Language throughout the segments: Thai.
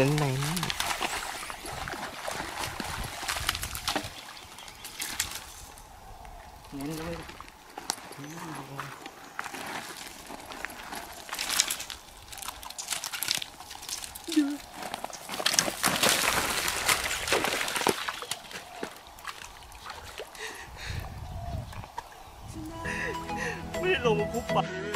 เน้นเน้นเน้นด้วยไม่ได้ลงม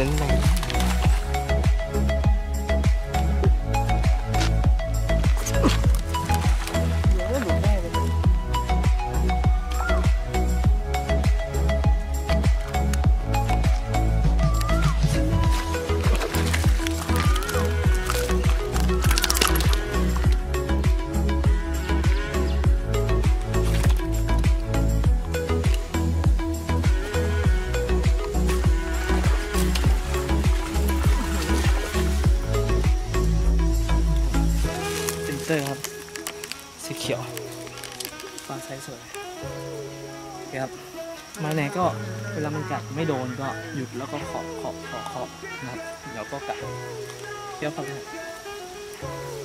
เน้ สีเขียวฟังไซส์สวยครับไมาไหนก็เวลามันกัดไม่โดนก็หยุดแล้วก็เคาะเคาะเคาะเคาะนะครับเดี๋ยวก็กัดเที่ยวฟังนะครับ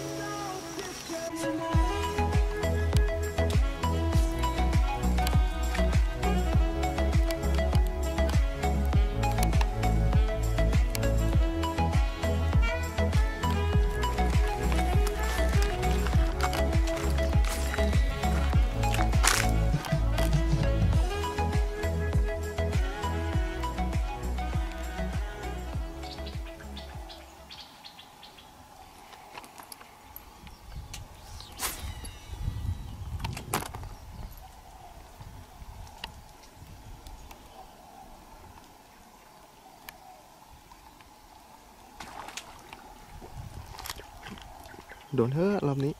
โดนเฮ้อรอบนี้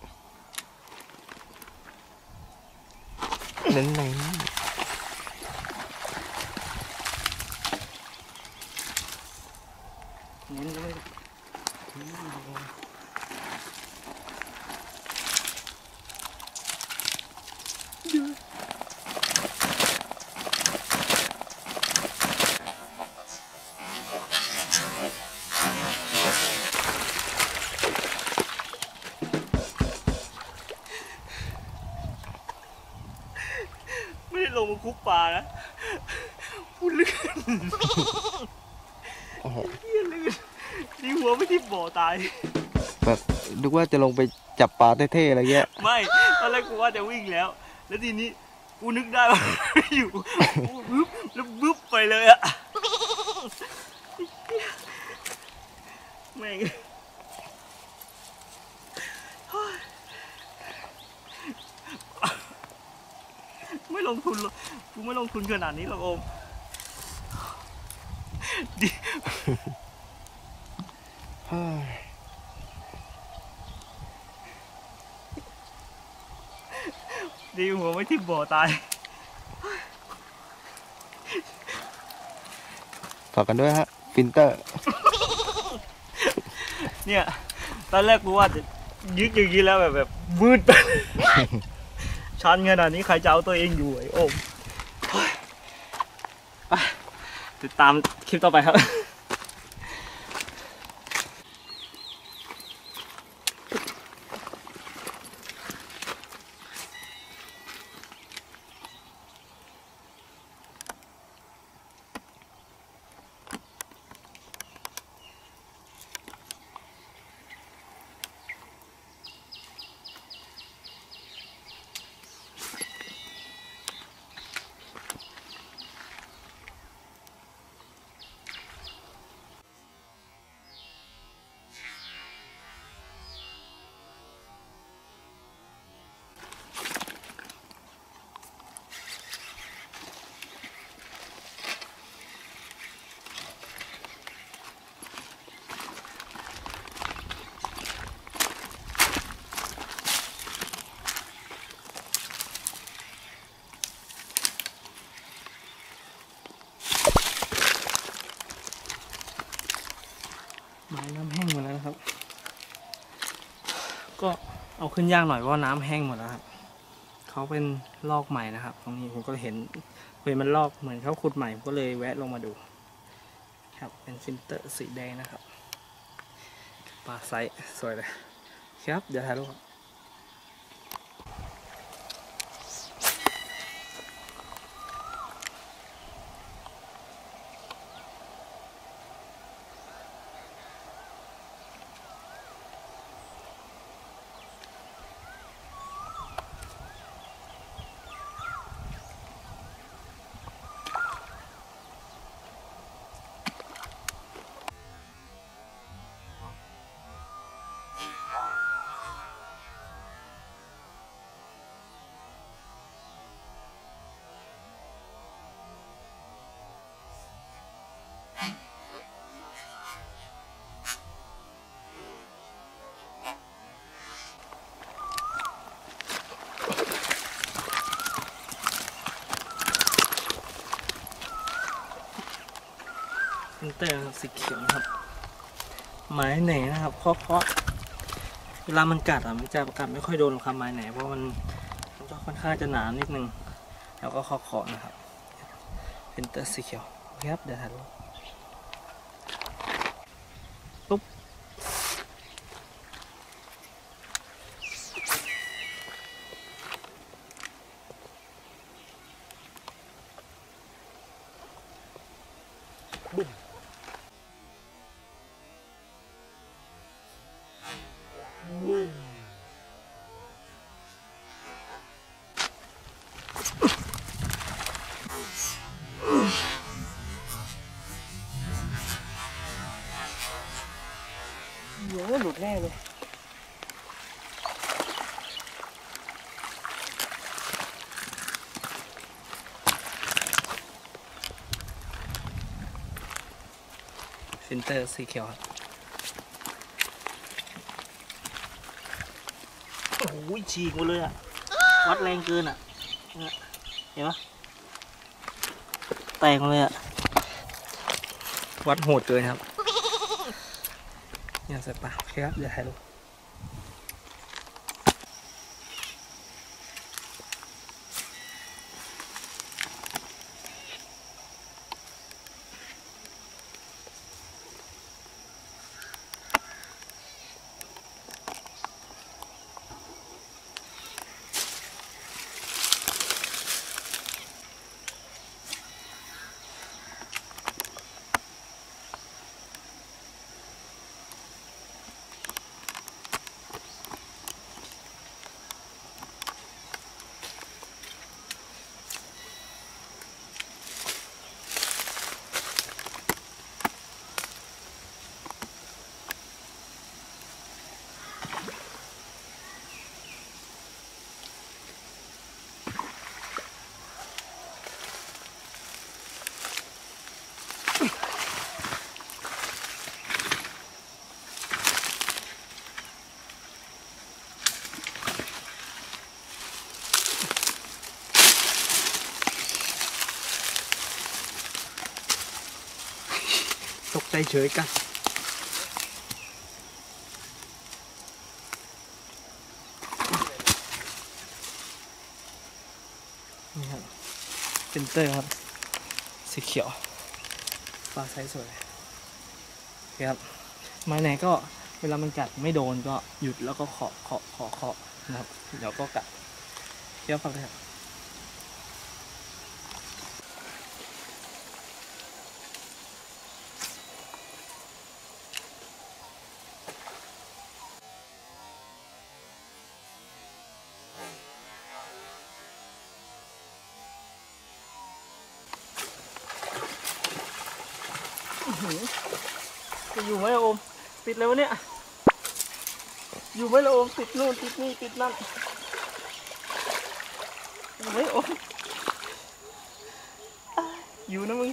เน้นเน้น เน้นด้วย ไม่ได้ลงมา คุกปลานะพูดเลื่อนโอ้โหเลื่อนเลยดีหัวไม่ที่บ่อตาย แบบนึกว่าจะลงไปจับปลาเท่ๆอะไรเงี้ย ไม่ตอนแรกกูว่าจะวิ่งแล้ว แล้วทีนี้กูนึกได้ว่าไม่อยู่กูบึ๊บแล้วบึ๊บไปเลยอะแม่ง ไม่ลงทุนหรอกกูไม่ลงทุนขนาดนี้หรอกโอมดีเฮ้ยดีหัวไม่ที่บ่อตายฝากกันด้วยฮะฟินเตอร์ เนี่ย ตอนแรกกูว่าจะยึกอย่างนี้แล้วแบบแบบมืดไป ชันขนาดนี้ใครจะเอาตัวเองอยู่ไอ้โอมเฮ้ยไปติดตามคลิปต่อไปครับ ขึ้นยากหน่อยเพราะว่าน้ำแห้งหมดแล้วครับเขาเป็นลอกใหม่นะครับ ตรงนี้ผมก็เห็นเห็นมันลอกเหมือนเขาขุดใหม่ผมก็เลยแวะลงมาดู ครับเป็นฟินเตอร์สีแดงนะครับปลาไซส์สวยเลยครับ เดี๋ยวถ่ายรูป อร์ครับสีเขียวนะครับ ไม้ไหนนะครับเพราะเพราะเวลามันกัดอะมันจะกัดไม่ค่อยโดนหรอกครับไม้ไหนเพราะมันมันก็ค่อนข้างจะหนานิดนึง แล้วก็เคาะเคาะนะครับฟินเตอร์สีเขียวครับเดี๋ยวถ่ายรูปปุ๊บเดี๋ยวหลุดแน่เลยฟินเตอร์สีเขียวครับโอ้โหฉีกหมดเลยอะ วัดแรงเกินอะเนี่ยเห็นปะแตกหมดเลยอะ วัดโหดเกินครับ เนี่ยเส ร็จปะโอเคครับเปตกใจเฉยกันนี่ครับฟิลเตอร์ครับ สีเขียวปลาไซส์สวยครับไม้ไหนก็เวลามันกัดไม่โดนก็หยุดแล้วก็เคาะเคาะเคาะเคาะนะครับ เดี๋ยวก็กัดเดี๋ยวฟังเลยครับ จะอยู่ไหมอะโอม ติดเลยวะเนี่ย อยู่ไหมละโอม ติดนู่นติดนี่ติดนั่นอยู่ไหมโอมอะอยู่นะมึง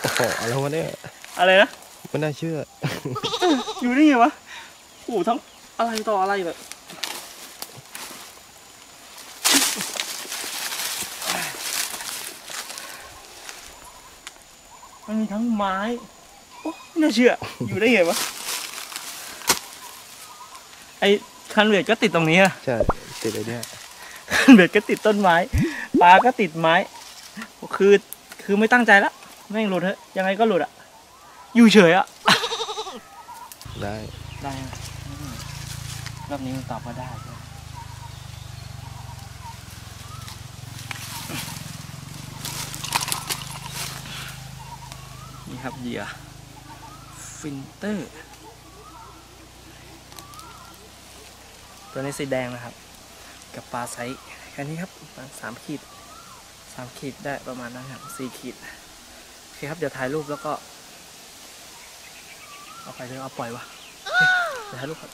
โอ้โหอะไรวะเนี่ย อะไรนะไม่น่าเชื่อ อยู่ได้ไงวะโอ้โหทั้งอะไรต่ออะไรแบบ มันมีทั้งไม้โอ้ไม่น่าเชื่อ อยู่ได้ไงวะ ไอ้คันเบ็ดก็ติดตรงนี้อะใช่ติดไอ้เนี่ยคันเบ็ดก็ติดต้นไม้ ปลาก็ติดไม้ คือ คือไม่ตั้งใจละ แม่งหลุดเถอะ ยังไงก็หลุดอะอยู่เฉยอะได้ ได้ไหมอืมรอบนี้มันตอบว่าได้ใช่ไหม นี่ครับเหยื่อฟินเตอร์ ตัวนี้สีแดงนะครับ กับปลาไซส์แค่นี้ครับประมาณสามขีดสามขีดได้ประมาณนั้นครับสี่ขีดโอเคครับเดี๋ยวถ่ายรูปแล้วก็ เอาไปเลยเอาปล่อยวะเดี๋ยวถ่ายรูปครับ